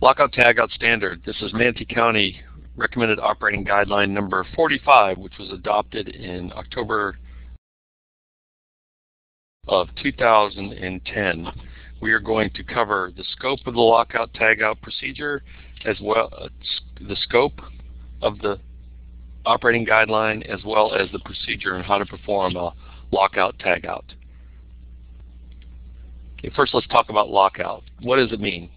Lockout Tagout Standard. This is Manatee County Recommended Operating Guideline number 45, which was adopted in October of 2010. We are going to cover the scope of the lockout tagout procedure as well uh, the scope of the operating guideline as well as the procedure and how to perform a lockout tagout. Okay, first let's talk about lockout. What does it mean?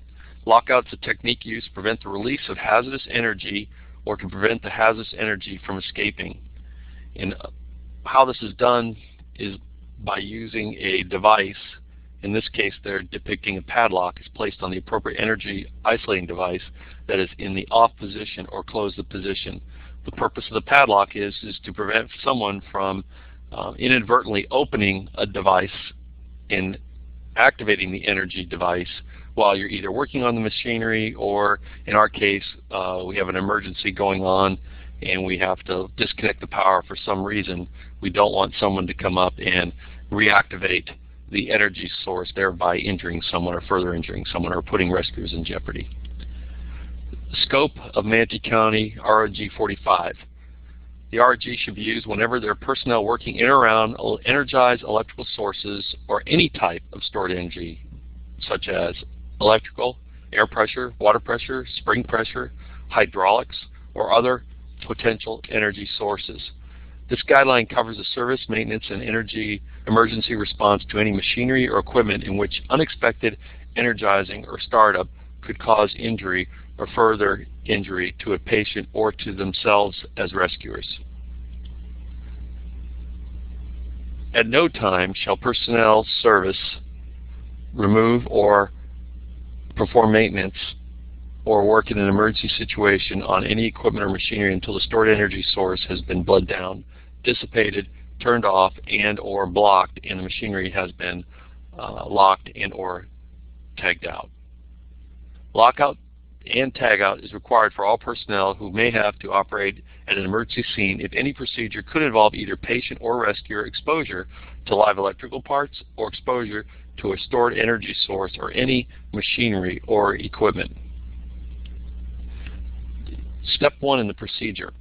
Lockout is a technique used to prevent the release of hazardous energy or to prevent the hazardous energy from escaping. And how this is done is by using a device. In this case, they're depicting a padlock is placed on the appropriate energy isolating device that is in the off position or close the position. The purpose of the padlock is, is to prevent someone from uh, inadvertently opening a device and activating the energy device while you're either working on the machinery or in our case uh, we have an emergency going on and we have to disconnect the power for some reason. We don't want someone to come up and reactivate the energy source thereby injuring someone or further injuring someone or putting rescuers in jeopardy. Scope of Manatee County ROG 45. The ROG should be used whenever there are personnel working in or around energized electrical sources or any type of stored energy, such as electrical, air pressure, water pressure, spring pressure, hydraulics, or other potential energy sources. This guideline covers the service, maintenance, and energy emergency response to any machinery or equipment in which unexpected energizing or startup could cause injury or further injury to a patient or to themselves as rescuers. At no time shall personnel service remove or perform maintenance or work in an emergency situation on any equipment or machinery until the stored energy source has been bled down, dissipated, turned off, and or blocked, and the machinery has been uh, locked and or tagged out. Lockout and tagout is required for all personnel who may have to operate at an emergency scene if any procedure could involve either patient or rescuer exposure to live electrical parts or exposure to a stored energy source or any machinery or equipment. Step one in the procedure.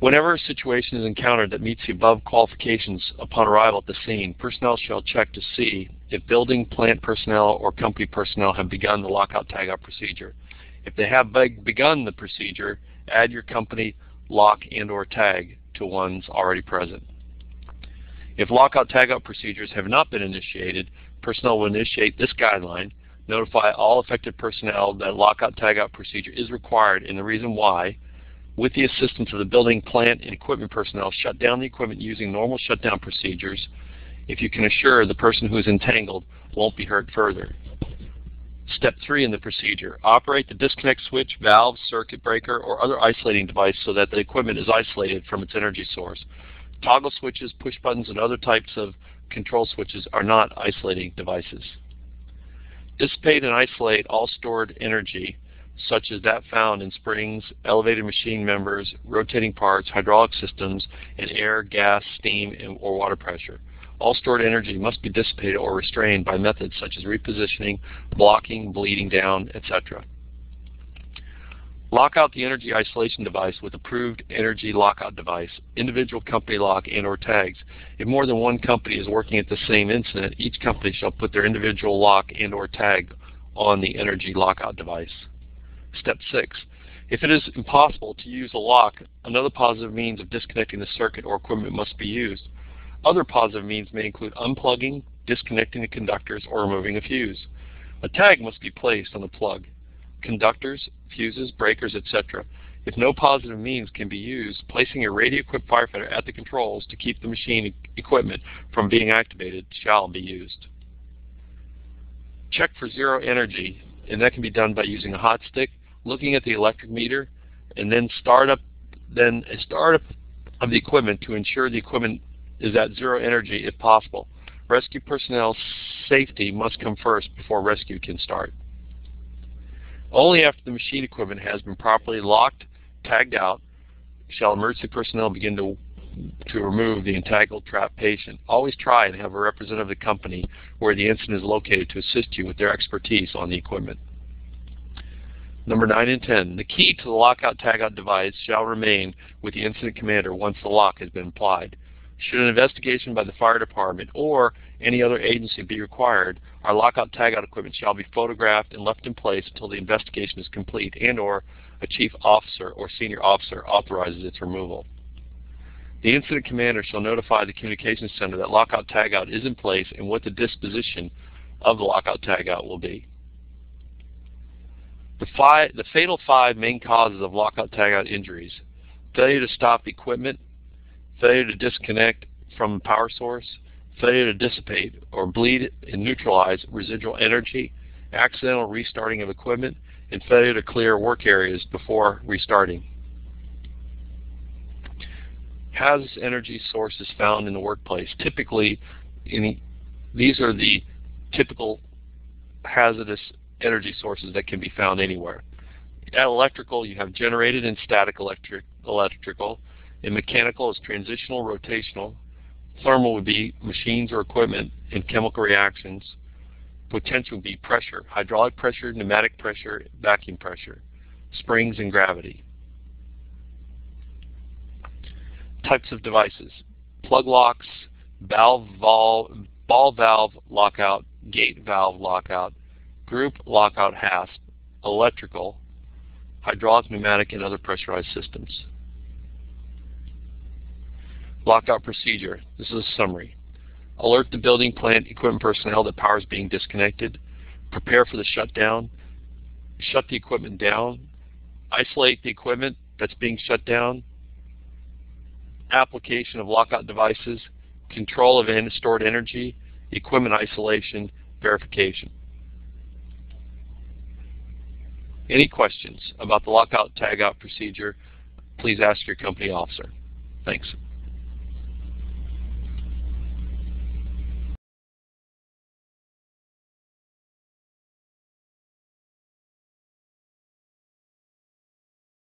Whenever a situation is encountered that meets the above qualifications upon arrival at the scene, personnel shall check to see if building, plant personnel, or company personnel have begun the lockout tagout procedure. If they have begun the procedure, add your company lock and or tag to ones already present. If lockout tagout procedures have not been initiated, personnel will initiate this guideline, notify all affected personnel that lockout tagout procedure is required and the reason why, with the assistance of the building, plant, and equipment personnel, shut down the equipment using normal shutdown procedures if you can assure the person who is entangled won't be hurt further. Step 3 in the procedure, operate the disconnect switch, valve, circuit breaker, or other isolating device so that the equipment is isolated from its energy source. Toggle switches, push buttons, and other types of control switches are not isolating devices. Dissipate and isolate all stored energy such as that found in springs, elevated machine members, rotating parts, hydraulic systems, and air, gas, steam, and, or water pressure. All stored energy must be dissipated or restrained by methods such as repositioning, blocking, bleeding down, etc. Lock out the energy isolation device with approved energy lockout device, individual company lock and or tags. If more than one company is working at the same incident, each company shall put their individual lock and or tag on the energy lockout device. Step 6. If it is impossible to use a lock, another positive means of disconnecting the circuit or equipment must be used. Other positive means may include unplugging, disconnecting the conductors, or removing a fuse. A tag must be placed on the plug. Conductors, fuses, breakers, etc. If no positive means can be used, placing a radio-equipped firefighter at the controls to keep the machine equipment from being activated shall be used. Check for zero energy, and that can be done by using a hot stick, looking at the electric meter, and then start up then a startup of the equipment to ensure the equipment is at zero energy if possible. Rescue personnel's safety must come first before rescue can start. Only after the machine equipment has been properly locked, tagged out, shall emergency personnel begin to to remove the entangled trapped patient. Always try and have a representative of the company where the incident is located to assist you with their expertise on the equipment. Number 9 and 10, the key to the lockout tagout device shall remain with the incident commander once the lock has been applied. Should an investigation by the fire department or any other agency be required, our lockout tagout equipment shall be photographed and left in place until the investigation is complete and or a chief officer or senior officer authorizes its removal. The incident commander shall notify the communications center that lockout tagout is in place and what the disposition of the lockout tagout will be. The, five, the fatal five main causes of lockout tagout injuries, failure to stop equipment, failure to disconnect from power source, failure to dissipate or bleed and neutralize residual energy, accidental restarting of equipment, and failure to clear work areas before restarting. Hazardous energy sources found in the workplace. Typically, in, these are the typical hazardous energy sources that can be found anywhere. At electrical, you have generated and static electric, electrical. In mechanical, is transitional, rotational. Thermal would be machines or equipment and chemical reactions. Potential would be pressure, hydraulic pressure, pneumatic pressure, vacuum pressure, springs and gravity. Types of devices. Plug locks, valve, ball valve lockout, gate valve lockout, group lockout hasp, electrical, hydraulic, pneumatic, and other pressurized systems. Lockout procedure. This is a summary. Alert the building, plant, equipment personnel that power is being disconnected. Prepare for the shutdown. Shut the equipment down. Isolate the equipment that's being shut down. Application of lockout devices. Control of stored energy. Equipment isolation. Verification. Any questions about the lockout tagout procedure, please ask your company officer. Thanks.